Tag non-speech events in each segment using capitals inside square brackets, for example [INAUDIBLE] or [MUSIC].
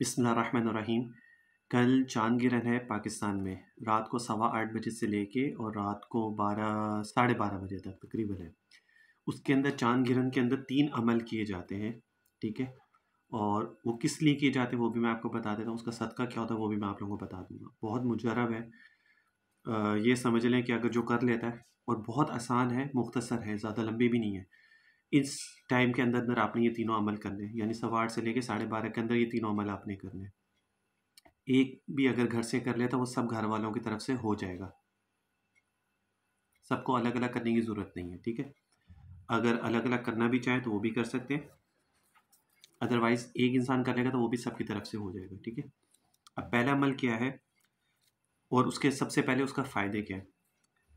बिस्मिल्लाहिर्रहमानिर्रहीम। कल चाँद गिरन है पाकिस्तान में। रात को सवा आठ बजे से लेके और रात को बारह, साढ़े बारह बजे तक तकरीबन है। उसके अंदर चाँद गिरन के अंदर तीन अमल किए जाते हैं, ठीक है? और वो किस लिए किए जाते हैं वो भी मैं आपको बता देता हूँ। उसका सदका क्या होता है वो भी मैं आप लोगों को बता दूँगा। बहुत मुजरब है। ये समझ लें कि अगर जो कर लेता है, और बहुत आसान है, मुख्तसर है, ज़्यादा लंबी भी नहीं है। इस टाइम के अंदर अंदर आपने ये तीनों अमल करने हैं। यानी सवा आठ से लेकर साढ़े बारह के अंदर ये तीनों अमल आपने करने एक भी अगर घर से कर ले तो वो सब घर वालों की तरफ़ से हो जाएगा। सबको अलग अलग करने की ज़रूरत नहीं है, ठीक है? अगर अलग अलग करना भी चाहे तो वो भी कर सकते हैं। अदरवाइज़ एक इंसान कर लेगा तो वो भी सबकी तरफ़ से हो जाएगा, ठीक है? अब पहला अमल क्या है? और उसके सबसे पहले उसका फ़ायदे क्या है?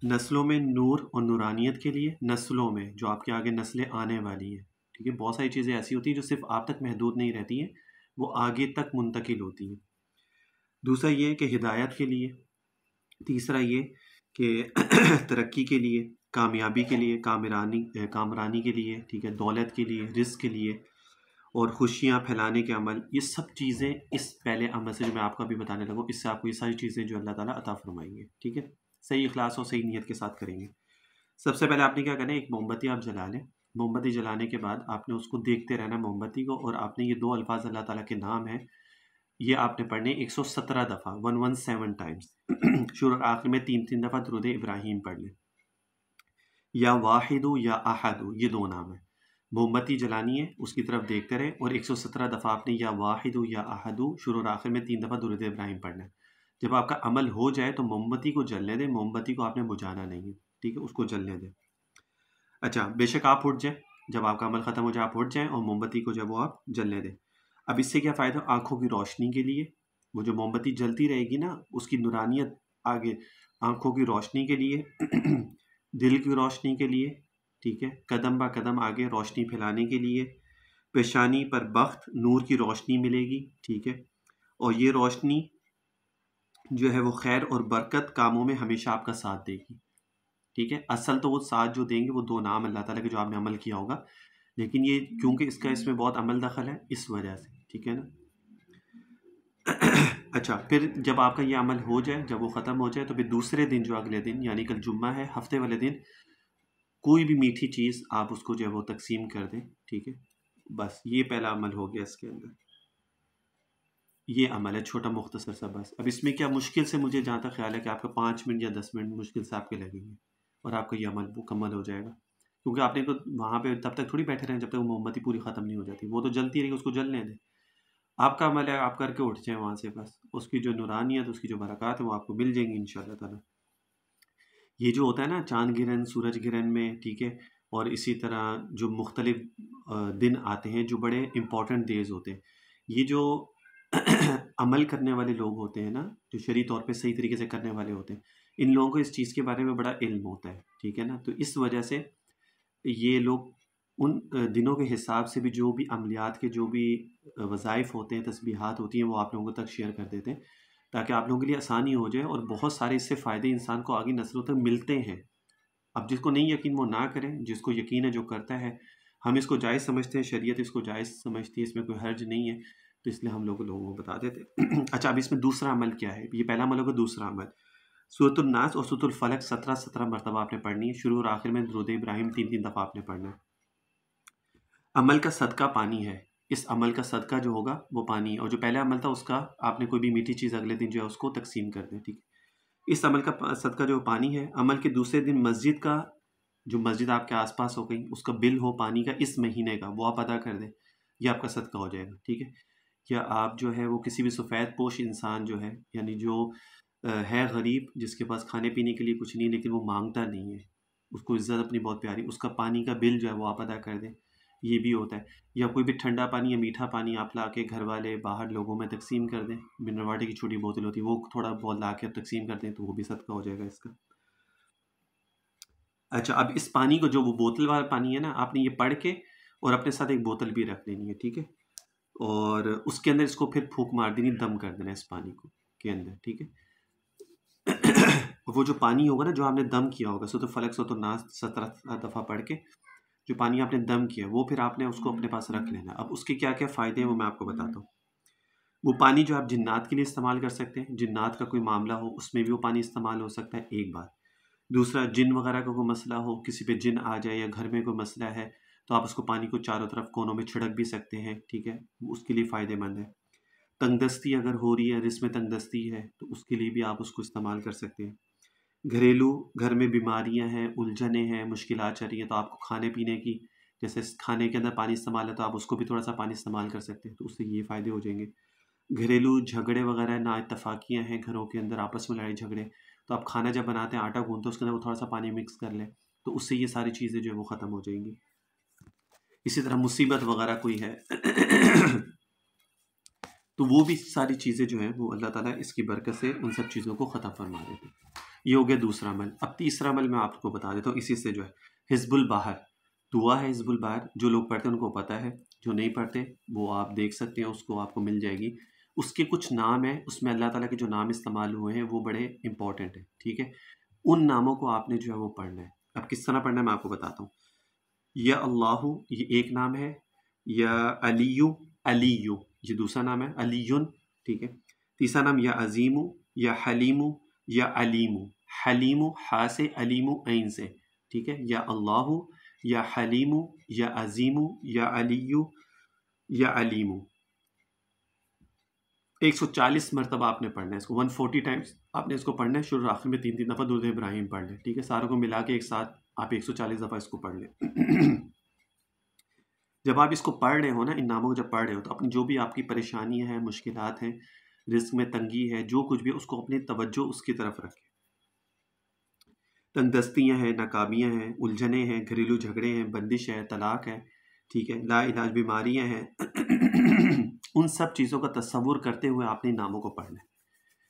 नस्लों में नूर और नूरानियत के लिए, नस्लों में, जो आपके आगे नस्लें आने वाली हैं। ठीक है? बहुत सारी चीज़ें ऐसी होती हैं जो सिर्फ़ आप तक महदूद नहीं रहती हैं, वो आगे तक मुंतकिल होती हैं। दूसरा ये कि हिदायत के लिए, तीसरा ये कि [CLEARS THROAT] तरक्की के लिए, कामयाबी के लिए, कामरानी कामरानी के लिए, ठीक है? दौलत के लिए रिस्क के लिए और खुशियाँ फैलाने के अमल, ये सब चीज़ें इस पहले अमल से जो मैं आपको अभी बताने लगूँ, इससे आपको ये सारी चीज़ें जो अल्लाह ताला अता फरमाएँगे। ठीक है? सही अखलास और सही नीयत के साथ करेंगे। सबसे पहले आपने क्या करना है? एक मोमबत्ती आप जला लें। मोमबत्ती जलाने के बाद आपने उसको देखते रहना मोमबत्ती को और आपने ये दो अल्फाज अल्लाह ताला के नाम है। ये आपने पढ़ने 117 दफ़ा वन वन सेवन टाइम्स शुरू, आखिर में तीन तीन दफ़ा दरुद इब्राहिम पढ़ लें। या वाहिदु या आहदु ये दो नाम है। मोमबत्ती जलानी है, उसकी तरफ़ देखते रहे और 117 दफ़ा आपने या वाहिदु या आहदु शुरू और आखिर में तीन दफ़ा दरुद इब्राहिम पढ़ना है। जब आपका अमल हो जाए तो मोमबत्ती को जलने दें, मोमबत्ती को आपने बुझाना नहीं है, ठीक है? उसको जलने दें। अच्छा बेशक आप उठ जाएँ, जब आपका अमल ख़त्म हो जाए, आप उठ जाएँ और मोमबत्ती को जब वो आप जलने दें। अब इससे क्या फ़ायदा? आँखों की रोशनी के लिए। वो जो मोमबत्ती जलती रहेगी ना, उसकी नुरानियत आगे, आँखों की रोशनी के लिए, [CLEARS THROAT] दिल की रोशनी के लिए, ठीक है? कदम बा कदम आगे रोशनी फैलाने के लिए, पेशानी पर बख्त नूर की रोशनी मिलेगी, ठीक है? और ये रोशनी जो है वो खैर और बरकत कामों में हमेशा आपका साथ देगी। ठीक है? असल तो वो साथ जो देंगे वो दो नाम अल्लाह ताला के जो आपने अमल किया होगा। लेकिन ये क्योंकि इसका इसमें बहुत अमल दखल है, इस वजह से। ठीक है ना? [CLEARS THROAT] अच्छा फिर जब आपका ये अमल हो जाए, जब वो ख़त्म हो जाए तो फिर दूसरे दिन, जो अगले दिन, यानी कल जुम्मा है, हफ़्ते वाले दिन, कोई भी मीठी चीज़ आप उसको जो है वो तकसीम कर दें। ठीक है? बस, ये पहला अमल हो गया इसके अंदर। ये अमल है, छोटा मुख्तसर सा बस। अब इसमें क्या मुश्किल से मुझे जहाँ तक ख्याल है कि आपका पाँच मिनट या दस मिनट मुश्किल से आपके लगेंगे और आपका ये अमल मुकम्मल हो जाएगा। क्योंकि आपने तो वहाँ पे तब तक थोड़ी बैठे रहें जब तक वो मोमबत्ती पूरी ख़त्म नहीं हो जाती। वो तो जलती रहेगी, उसको जलने दें। आपका अमल है, आप करके उठ जाएँ वहाँ से बस। उसकी जो नुरानियत, उसकी जो बरक़ात है वो आपको मिल जाएँगी इन ताला। ये जो होता है ना, चाँद गिरन, सूरज गिरन में, ठीक है? और इसी तरह जो मुख्तलिफ़ दिन आते हैं जो बड़े इंपॉर्टेंट डेज़ होते हैं। ये जो अमल करने वाले लोग होते हैं ना, जो शरी तौर पे सही तरीके से करने वाले होते हैं, इन लोगों को इस चीज़ के बारे में बड़ा इल्म होता है, ठीक है ना? तो इस वजह से ये लोग उन दिनों के हिसाब से भी जो भी अमलियात के जो भी वज़ाइफ होते हैं, तस्बीहात होती हैं, वो आप लोगों तक शेयर कर देते हैं, ताकि आप लोगों के लिए आसानी हो जाए और बहुत सारे इससे फ़ायदे इंसान को आगे नस्लों तक मिलते हैं। अब जिसको नहीं यकीन वो ना करें, जिसको यकीन है जो करता है, हम इसको जायज़ समझते हैं, शरीयत इसको जायज़ समझती है, इसमें कोई हर्ज नहीं है। तो इसलिए हम लोग लोगों को बता देते [CLEARS THROAT] अच्छा अब इसमें दूसरा अमल क्या है? ये पहला अमल होगा दूसरा अमल। सूरतुलनास और सूरतुलफलक सत्रह सत्रह मरतबा आपने पढ़नी है। शुरू और आखिर में दरुद इब्राहिम तीन तीन दफ़ा आपने पढ़ना है। अमल का सदका पानी है। इस अमल का सदका जो होगा, वो पानी और जो पहला अमल था, उसका आपने कोई भी मीठी चीज़ अगले दिन जो है, उसको तकसीम कर दें, ठीक है? इस अमल का सदका जो पानी है, अमल के दूसरे दिन मस्जिद का, जो मस्जिद आपके आसपास हो गई, उसका बिल हो पानी का इस महीने का, वो आप अदा कर दें। यह आपका सदका हो जाएगा, ठीक है? या आप जो है वो किसी भी सफ़ेद पोश इंसान जो है, यानी जो है गरीब, जिसके पास खाने पीने के लिए कुछ नहीं, लेकिन वो माँगता नहीं है, उसको इज़्ज़त अपनी बहुत प्यारी, उसका पानी का बिल जो है वो आप अदा कर दें, ये भी होता है। या कोई भी ठंडा पानी या मीठा पानी आप ला के घर वाले बाहर लोगों में तकसीम कर दें मिनरल वाटर की छोटी बोतल होती है, वो थोड़ा बहुत ला के तकसीम कर दें तो वो भी सदका हो जाएगा इसका। अच्छा अब इस पानी को जो वो बोतल वाला पानी है ना, आपने ये पढ़ के और अपने साथ एक बोतल भी रख लेनी है, ठीक है? और उसके अंदर इसको फिर फूक मार देनी, दम कर देना इस पानी को, के अंदर, ठीक है? [CLEARS THROAT] वो जो पानी होगा ना, जो आपने दम किया होगा, सो तो फलक, सो तो नाश सत्रह दफ़ा पढ़ के जो पानी आपने दम किया, वो फिर आपने उसको अपने पास रख लेना। अब उसके क्या क्या फ़ायदे हैं, वो मैं आपको बताता हूँ। वो पानी जो आप जिन्नात के लिए इस्तेमाल कर सकते हैं, जिन्नात का कोई मामला हो, उसमें भी वो पानी इस्तेमाल हो सकता है, एक बार। दूसरा, जिन वगैरह का कोई मसला हो, किसी पे जिन आ जाए या घर में कोई मसला है तो आप उसको पानी को चारों तरफ़ कोनों में छिड़क भी सकते हैं, ठीक है? उसके लिए फ़ायदेमंद है। तंगदस्ती अगर हो रही है, रिस जिसमें तंगदस्ती है तो उसके लिए भी आप उसको इस्तेमाल कर सकते हैं। घरेलू घर में बीमारियाँ हैं, उलझने हैं मुश्किल चल रही हैं तो आपको खाने पीने की, जैसे खाने के अंदर पानी इस्तेमाल है तो आप उसको भी थोड़ा सा पानी इस्तेमाल कर सकते हैं तो उससे ये फ़ायदे हो जाएँगे। घरेलू झगड़े वगैरह ना इतफाक़ियाँ हैं घरों के अंदर, आपस में लड़ाई झगड़े तो आप खाना जब बनाते हैं, आटा गूंदते उसके अंदर वो थोड़ा सा पानी मिक्स कर लें तो उससे ये सारी चीज़ें जो है वो ख़त्म हो जाएँगी। इसी तरह मुसीबत वगैरह कोई है [CLEARS THROAT] तो वो भी सारी चीज़ें जो है, वो अल्लाह ताला इसकी बरकत से उन सब चीज़ों को ख़त्म फरमा देते हैं। ये हो गया दूसरा अमल। अब तीसरा अमल मैं आपको बता देता हूँ, इसी से जो है, हिजबुल बाहर। दुआ है हिजबुल बाहर। जो लोग पढ़ते हैं, उनको पता है, जो नहीं पढ़ते, वो आप देख सकते हैं, उसको आपको मिल जाएगी। उसके कुछ नाम हैं, उसमें अल्लाह ताला के जो नाम इस्तेमाल हुए हैं, वो बड़े इंपॉर्टेंट हैं, ठीक है? उन नामों को आपने जो है, वो पढ़ना है। अब किस तरह पढ़ना है, मैं आपको बताता हूँ। या अल्लाह, ये एक नाम है, या अलीयू अलीयू, ये दूसरा नाम है, अलीयुन, ठीक है? तीसरा नाम या अजीमु, या हलीमु, या अलीमु, हलीमू, हा से, अलीमू, ऐन से, ठीक है? या अल्लाह, या हलीमु, या अजीमु, या अलीयू, या अलीमू। 140 मरतबा आपने पढ़ना है इसको 140 टाइम्स आपने इसको पढ़ना है, शुरू आखिर में तीन तीन दफ़ा दूध इब्राहिम पढ़ लें, ठीक है? सारों को मिला के एक साथ आप 140 दफ़ा इसको पढ़ लें। जब आप इसको पढ़ रहे हो ना, इन नामों को जब पढ़ रहे हो तो अपनी जो भी आपकी परेशानियाँ हैं मुश्किल हैं, रिस्क में तंगी है, जो कुछ भी उसको अपनी तवज्जो उसकी तरफ़ रखें। तंगदस्तियाँ हैं, नाकामियाँ हैं, उलझने हैं, घरेलू झगड़े हैं, बंदिश है, तलाक है, ठीक है ला इलाज बीमारियाँ हैं। [CLEARS THROAT] उन सब चीज़ों का तस्वुर करते हुए आपने नामों को पढ़ना है।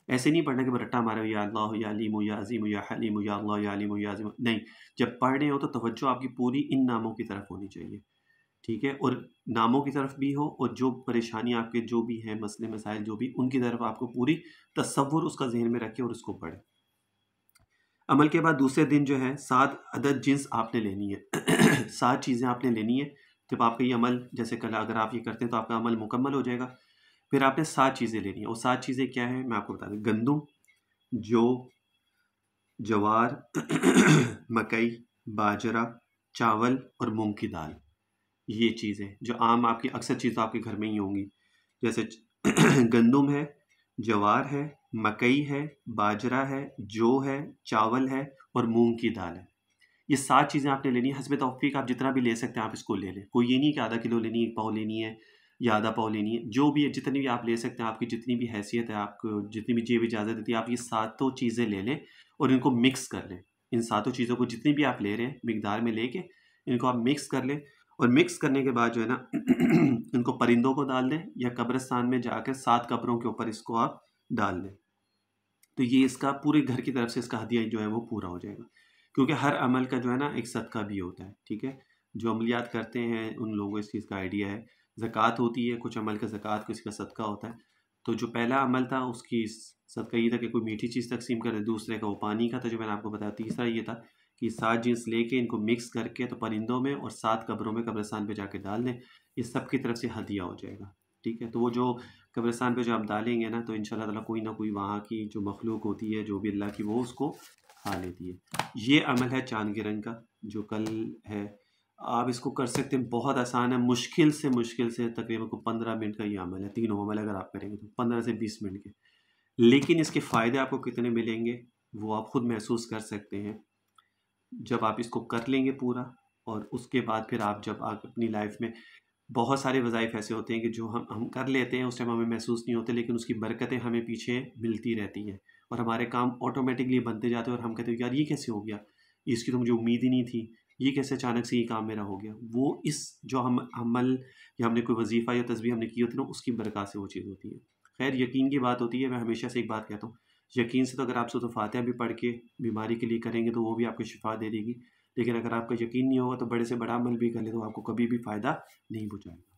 ऐसे नहीं पढ़ना कि रट्टा मारे या अल्लाह या अलीम या अजीम या हलीम या अल्लाह या अलीम या अजीम नहीं, जब पढ़ रहे हो तो तवज्जो आपकी पूरी इन नामों की तरफ़ होनी चाहिए, ठीक है? और नामों की तरफ़ भी हो, और जो परेशानी आपके जो भी हैं, मसले, मसाइल जो भी, उनकी तरफ़ आपको पूरी तस्वुर उसका जहन में रखे और उसको पढ़े। अमल के बाद दूसरे दिन जो है, सात अदद जिन्स आपने लेनी है। [COUGHS] सात चीज़ें आपने लेनी है। जब आपका ये अमल, जैसे कल अगर आप ये करते हैं तो आपका अमल मुकम्मल हो जाएगा। फिर आपने सात चीज़ें लेनी है वो सात चीज़ें क्या है मैं आपको बता दूँ। गंदुम, जो, जवार, [CLEARS THROAT] मकई, बाजरा, चावल और मूंग की दाल, ये चीज़ें जो आम आपकी, अक्सर चीज़ आपके घर में ही होंगी। जैसे [CLEARS THROAT] गंदुम है, जवार है, मकई है, बाजरा है, जो है, चावल है और मूंग की दाल है। ये सात चीज़ें आपने लेनी है हसब तौफीक आप जितना भी ले सकते हैं आप इसको ले लें। कोई ये नहीं कि आधा किलो लेनी है, एक पाव लेनी है या आधा पाव लेनी है। जो भी है, जितनी भी आप ले सकते हैं, आपकी जितनी भी हैसियत है, आपको जितनी भी जेब इजाज़त देती है, आप ये सातों चीज़ें ले लें और इनको मिक्स कर लें। इन सातों चीज़ों को जितनी भी आप ले रहे हैं, मकदार में लेके इनको आप मिक्स कर लें और मिक्स करने के बाद जो है ना, [CLEARS THROAT] इनको परिंदों को डाल दें या कब्रस्तान में जाकर सात कब्रों के ऊपर इसको आप डाल दें। तो ये इसका, पूरे घर की तरफ़ से इसका हदिया जो है, वो पूरा हो जाएगा। क्योंकि हर अमल का जो है ना, एक सदका भी होता है, ठीक है? जो अमलियात करते हैं, उन लोगों को इस चीज़ का आइडिया है। ज़क़़त होती है, कुछ अमल का ज़क़़त, किसी का सदका होता है। तो जो पहला अमल था, उसकी सदका ये था कि कोई मीठी चीज़ तकसीम करे, दूसरे का वो पानी का था, जो मैंने आपको बताया। तीसरा ये था कि सात जीन्स लेके इनको मिक्स करके तो परिंदों में और सात कब्रों में कब्रस्तान पे जाके डाल दें, ये सब की तरफ़ से हदिया हो जाएगा, ठीक है? तो वो जो कब्रस्तान पे जो आप डालेंगे ना तो इन ताला कोई ना कोई वहाँ की जो मखलूक होती है, जो भी अल्लाह की, वो उसको खा लेती है। ये अमल है चाँद के रंग का, जो कल है आप इसको कर सकते हैं, बहुत आसान है, मुश्किल से मुश्किल से तकरीबन को पंद्रह मिनट का ये अमल है, तीनों अमल अगर आप करेंगे तो पंद्रह से बीस मिनट के। लेकिन इसके फ़ायदे आपको कितने मिलेंगे, वो आप खुद महसूस कर सकते हैं। जब आप इसको कर लेंगे पूरा और उसके बाद फिर आप जब आप अपनी लाइफ में, बहुत सारे वज़ाइफ ऐसे होते हैं कि जो हम हम कर लेते हैं, उस टाइम हमें महसूस नहीं होते, लेकिन उसकी बरकतें हमें पीछे मिलती रहती हैं और हमारे काम ऑटोमेटिकली बनते जाते हैं और हम कहते हैं, यार, ये कैसे हो गया? इसकी तो मुझे उम्मीद ही नहीं थी। ये कैसे अचानक से ये काम मेरा हो गया? वो इस जो हम अमल या हमने कोई वजीफ़ा या तस्वीर हमने की होती है ना, उसकी बरकत से वो चीज़ होती है। खैर, यकीन की बात होती है, मैं हमेशा से एक बात कहता हूँ। यकीन से तो अगर आप सो तो फातह भी पढ़ के बीमारी के लिए करेंगे तो वो भी आपको शिफा दे देगी। लेकिन अगर आपका यकीन नहीं होगा तो बड़े से बड़ा अमल भी कर ले तो आपको कभी भी फ़ायदा नहीं पहुँचाएगा।